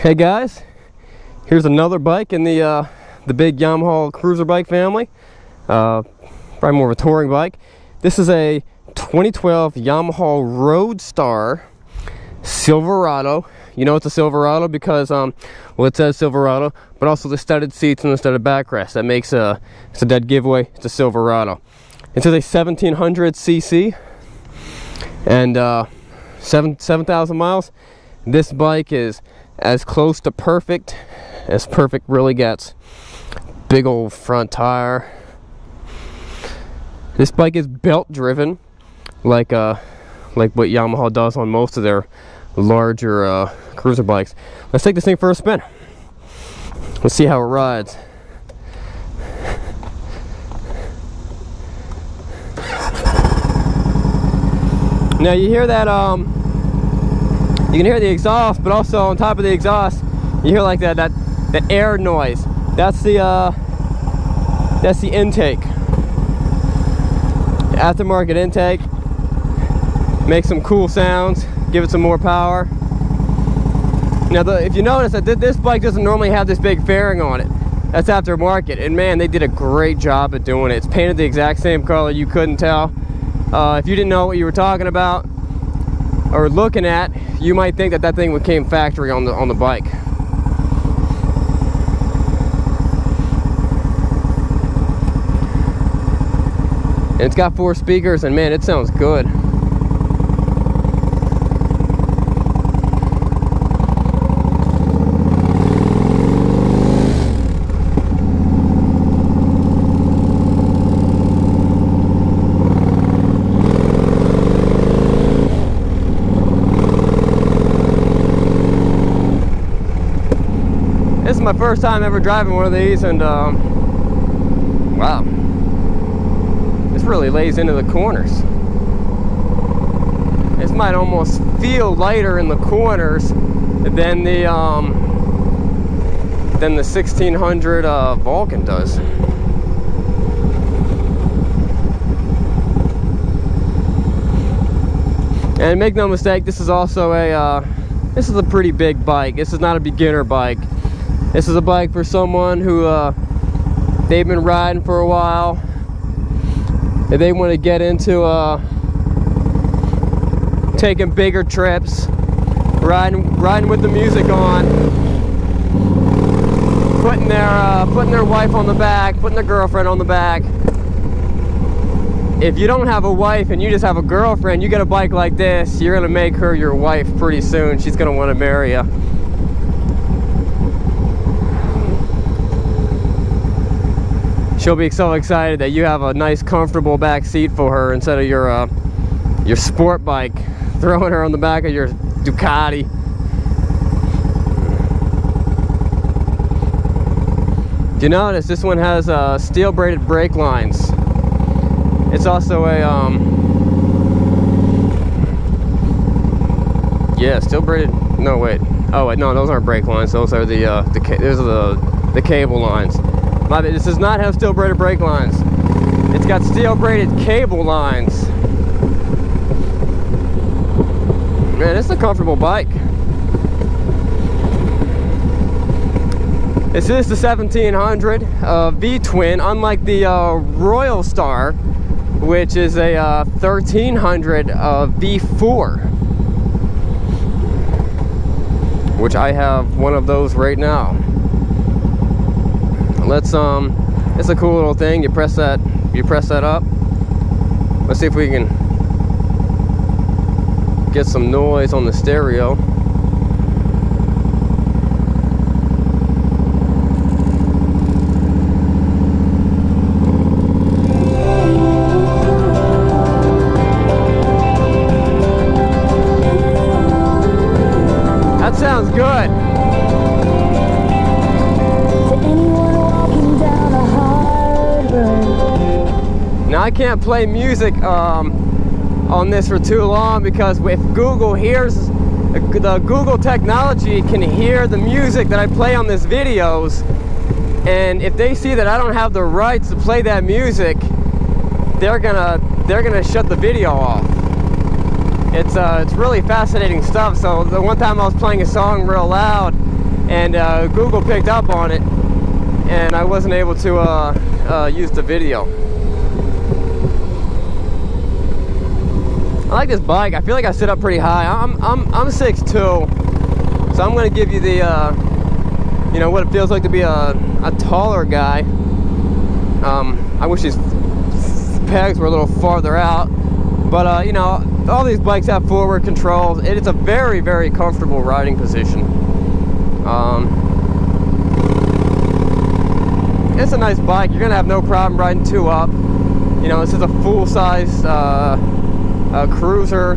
Hey guys, here's another bike in the uh, the big Yamaha cruiser bike family. Uh, probably more of a touring bike. This is a 2012 Yamaha Roadstar Silverado. You know it's a Silverado because um, well it says Silverado, but also the studded seats and the studded backrest. That makes a it's a dead giveaway. It's a Silverado. It's a 1700 cc and uh, seven 7,000 miles. This bike is as close to perfect as perfect really gets. Big old front tire. This bike is belt driven, like uh, like what Yamaha does on most of their larger uh, cruiser bikes. Let's take this thing for a spin. Let's see how it rides. Now you hear that um you can hear the exhaust, but also on top of the exhaust, you hear like that that the air noise. That's the uh that's the intake. Aftermarket intake. Make some cool sounds, give it some more power. Now the, if you notice that this bike doesn't normally have this big fairing on it. That's aftermarket, and man, they did a great job at doing it. It's painted the exact same color, you couldn't tell. Uh, if you didn't know what you were talking about or looking at, you might think that that thing came factory on the on the bike. And it's got four speakers, and man, it sounds good. This is my first time ever driving one of these, and um, wow, this really lays into the corners. This might almost feel lighter in the corners than the um, than the 1600 uh, Vulcan does. And make no mistake, this is also a uh, this is a pretty big bike. This is not a beginner bike. This is a bike for someone who uh, they've been riding for a while. If they want to get into uh, taking bigger trips, riding riding with the music on, putting their uh, putting their wife on the back, putting their girlfriend on the back. If you don't have a wife and you just have a girlfriend, you get a bike like this, you're gonna make her your wife pretty soon. She's gonna want to marry you. She'll be so excited that you have a nice comfortable back seat for her instead of your uh, your sport bike throwing her on the back of your Ducati. Do you notice this one has uh, steel braided brake lines? It's also a um, yeah steel braided no wait. Oh wait no those aren't brake lines. Those are the uh, the those are the the cable lines my, this does not have steel braided brake lines. It's got steel braided cable lines. Man, it's a comfortable bike. This is the 1700 uh, V-twin, unlike the uh, Royal Star, which is a uh, 1300 uh, V4, which I have one of those right now let's um it's a cool little thing. You press that you press that up. Let's see if we can get some noise on the stereo play music um, on this for too long because if Google hears, the Google technology can hear the music that I play on these videos and if they see that I don't have the rights to play that music, they're gonna they're gonna shut the video off. It's uh, it's really fascinating stuff. So the one time I was playing a song real loud, and uh, Google picked up on it, and I wasn't able to uh, uh, use the video. Like this bike. I feel like I sit up pretty high. I'm I'm I'm 6'2", so I'm gonna give you the uh, you know what it feels like to be a a taller guy. Um, I wish these pegs were a little farther out, but uh, you know all these bikes have forward controls. It is a very very comfortable riding position. Um, it's a nice bike. You're gonna have no problem riding two up. You know, this is a full-size uh, uh, cruiser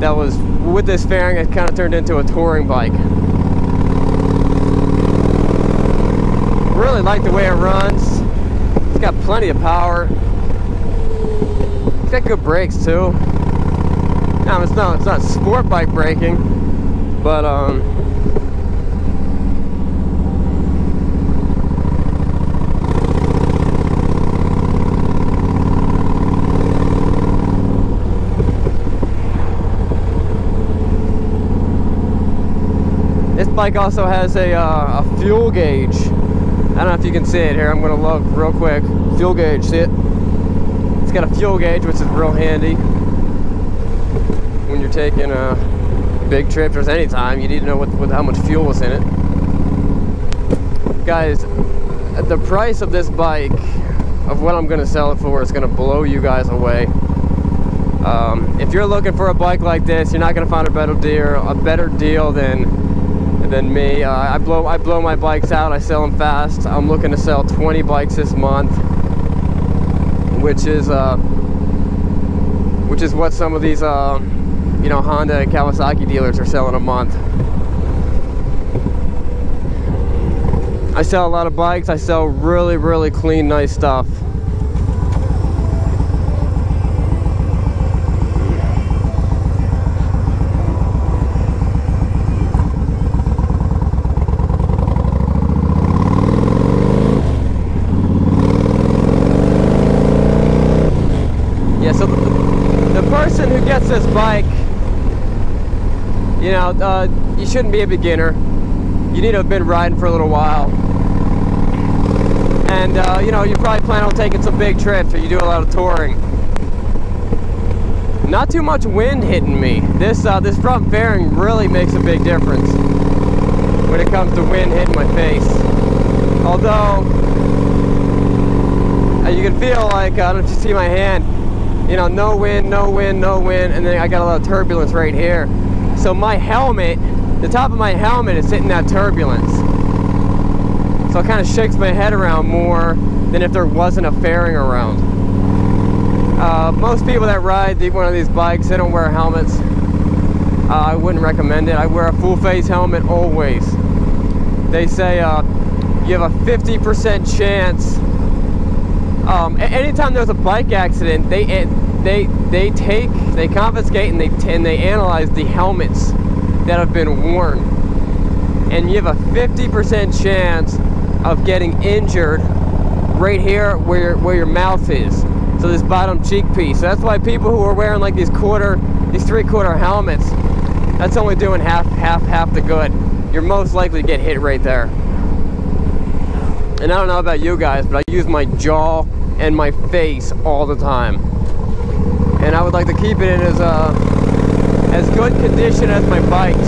that was with this fairing. It kind of turned into a touring bike. Really like the way it runs. It's got plenty of power. It's got good brakes too. Now it's not it's not sport bike braking, but um, bike also has a, uh, a fuel gauge. I don't know if you can see it here. I'm going to look real quick. Fuel gauge, see it? It's got a fuel gauge, which is real handy when you're taking a big trip or any time. You need to know what, what, how much fuel is in it. Guys, the price of this bike, of what I'm going to sell it for, is going to blow you guys away. Um, if you're looking for a bike like this, you're not going to find a better deal, a better deal than than me. Uh, I blow I blow my bikes out. I sell them fast. I'm looking to sell 20 bikes this month, which is uh, which is what some of these uh, you know Honda and Kawasaki dealers are selling a month. I sell a lot of bikes. I sell really really clean, nice stuff. this bike, you know, uh, you shouldn't be a beginner. You need to have been riding for a little while. And, uh, you know, you probably plan on taking some big trips or you do a lot of touring. Not too much wind hitting me. This, uh, this front fairing really makes a big difference when it comes to wind hitting my face. Although, uh, you can feel like, I don't know if you see my hand, you know, no wind, no wind, no wind, and then I got a lot of turbulence right here. So my helmet, the top of my helmet is hitting that turbulence. So it kind of shakes my head around more than if there wasn't a fairing around. Uh, most people that ride one of these bikes, they don't wear helmets. Uh, I wouldn't recommend it. I wear a full face helmet always. They say uh, you have a 50% chance um, anytime there's a bike accident, they they they take they confiscate and they and they analyze the helmets that have been worn, and you have a 50% chance of getting injured right here where your, where your mouth is. So this bottom cheek piece. So that's why people who are wearing like these quarter, these three-quarter helmets, that's only doing half half half the good. You're most likely to get hit right there. And I don't know about you guys, but I use my jaw and my face all the time. And I would like to keep it in as, uh, as good condition as my bikes.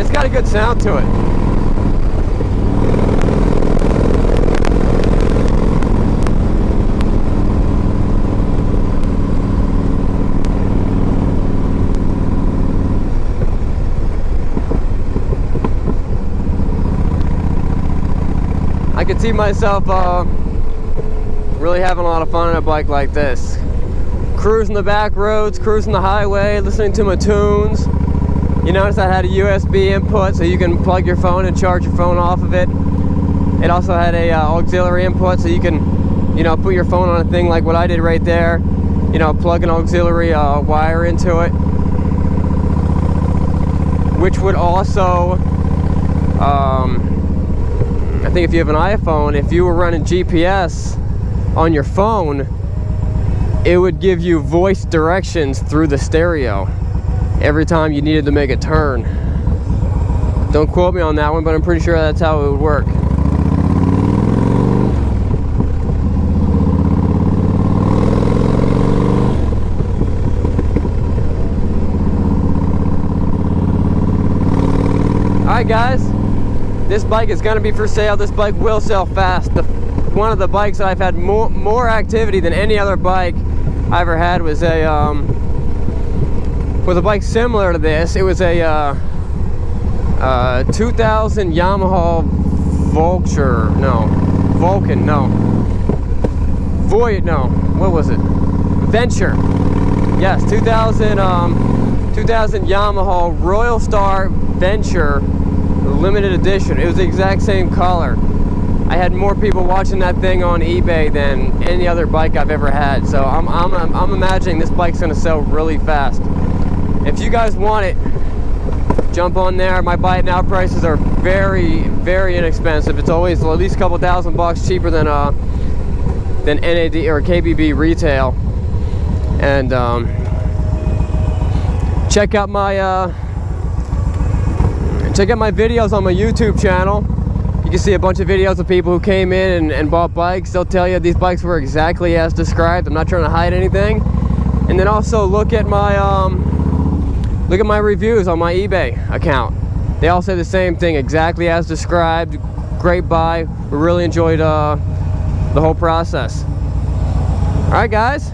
It's got a good sound to it. Could see myself uh, really having a lot of fun on a bike like this. Cruising the back roads, cruising the highway, listening to my tunes. You notice I had a USB input so you can plug your phone and charge your phone off of it. It also had a uh, auxiliary input so you can, you know, put your phone on a thing like what I did right there. You know, plug an auxiliary uh, wire into it. Which would also um, I think if you have an iPhone, if you were running GPS on your phone, it would give you voice directions through the stereo every time you needed to make a turn. Don't quote me on that one, but I'm pretty sure that's how it would work. Alright guys, this bike is going to be for sale. This bike will sell fast. The, one of the bikes I've had more, more activity than any other bike I ever had was a, um, with a bike similar to this. It was a uh, uh, 2000 Yamaha Vulture, no, Vulcan, no. Voyage, no, what was it? Venture. Yes, 2000, um, 2000 Yamaha Royal Star Venture limited edition. It was the exact same color. I had more people watching that thing on eBay than any other bike I've ever had. So I'm, I'm, I'm imagining this bike's gonna sell really fast. If you guys want it, jump on there. My buy it now prices are very, very inexpensive. It's always at least a couple thousand bucks cheaper than uh, than NADA or KBB retail. And um, check out my uh, check out my videos on my YouTube channel. You can see a bunch of videos of people who came in and, and bought bikes. They'll tell you these bikes were exactly as described. I'm not trying to hide anything. And then also look at my um, look at my reviews on my eBay account. They all say the same thing, exactly as described. Great buy. We really enjoyed uh, the whole process. All right, guys.